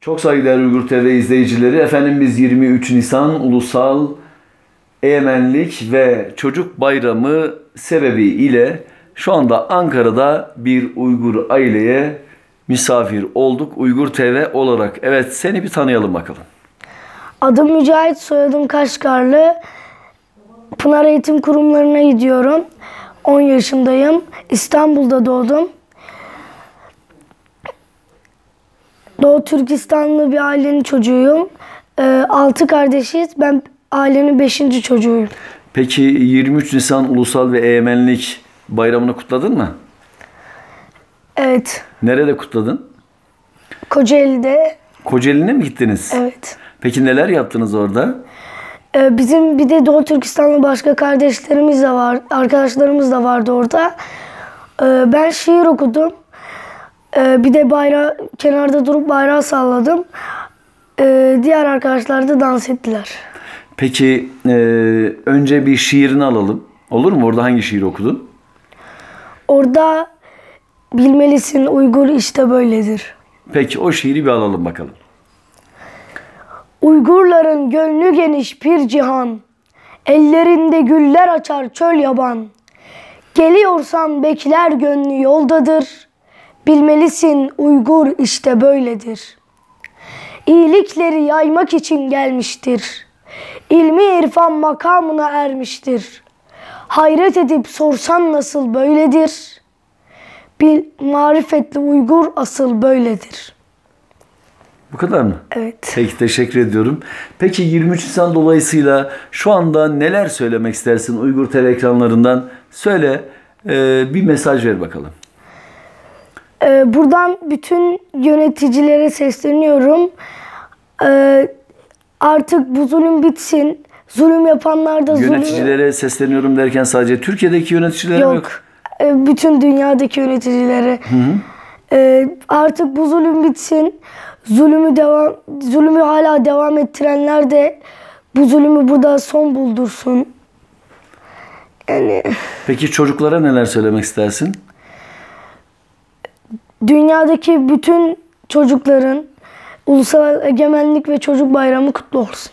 Çok saygıdeğer Uygur TV izleyicileri, efendim biz 23 Nisan Ulusal Egemenlik ve Çocuk Bayramı sebebiyle şu anda Ankara'da bir Uygur aileye misafir olduk Uygur TV olarak. Evet seni bir tanıyalım bakalım. Adım Mücahit, soyadım Kaşgarlı. Pınar Eğitim Kurumlarına gidiyorum. 10 yaşındayım. İstanbul'da doğdum. Doğu Türkistanlı bir ailenin çocuğuyum. 6 kardeşiz. Ben ailenin 5. çocuğuyum. Peki 23 Nisan Ulusal ve Egemenlik Bayramını kutladın mı? Evet. Nerede kutladın? Kocaeli'de. Kocaeli'ne mi gittiniz? Evet. Peki neler yaptınız orada? Ee, Bizim bir de Doğu Türkistanlı başka kardeşlerimiz de var, arkadaşlarımız da vardı orada. Ee, Ben şiir okudum. Ee, Bir de bayrağı kenarda durup bayrağı salladım. Ee, Diğer arkadaşlar da dans ettiler. Peki e, önce bir şiirini alalım. Olur mu? Orada hangi şiir okudun? Orada bilmelisin Uygur işte böyledir. Peki o şiiri bir alalım bakalım. Uygurların gönlü geniş bir cihan. Ellerinde güller açar çöl yaban. Geliyorsan bekler gönlü yoldadır. Bilmelisin Uygur işte böyledir. İyilikleri yaymak için gelmiştir. İlmi irfan makamına ermiştir. Hayret edip sorsan nasıl böyledir? Bil marifetli Uygur asıl böyledir. Bu kadar mı? Evet. Peki teşekkür ediyorum. Peki 23 Nisan dolayısıyla şu anda neler söylemek istersin Uygur ekranlarından? Söyle e, bir mesaj ver bakalım. Ee, buradan bütün yöneticilere sesleniyorum. Ee, artık bu zulüm bitsin. Zulüm yapanlar da zulüm... Yöneticilere sesleniyorum derken sadece Türkiye'deki yöneticilere mi Yok. yok? Ee, bütün dünyadaki yöneticilere. Ee, artık bu zulüm bitsin. Zulümü devam zulümü hala devam ettirenler de bu zulümü burada son buldursun. Yani Peki çocuklara neler söylemek istersin? Dünyadaki bütün çocukların Ulusal Egemenlik ve Çocuk Bayramı kutlu olsun.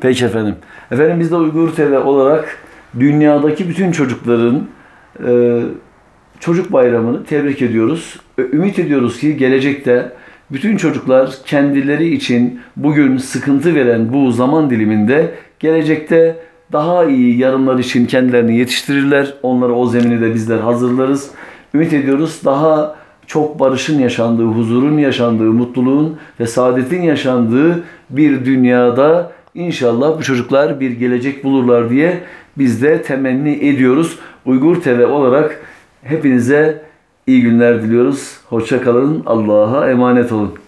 Peki efendim. Efendim biz de Uygur TV olarak dünyadaki bütün çocukların e, çocuk bayramını tebrik ediyoruz. Ümit ediyoruz ki gelecekte bütün çocuklar kendileri için bugün sıkıntı veren bu zaman diliminde gelecekte daha iyi yarınlar için kendilerini yetiştirirler. Onlara o zemini de bizler hazırlarız. Ümit ediyoruz daha çok barışın yaşandığı, huzurun yaşandığı, mutluluğun ve saadetin yaşandığı bir dünyada inşallah bu çocuklar bir gelecek bulurlar diye biz de temenni ediyoruz. Uygur TV olarak hepinize iyi günler diliyoruz. Hoşça kalın. Allah'a emanet olun.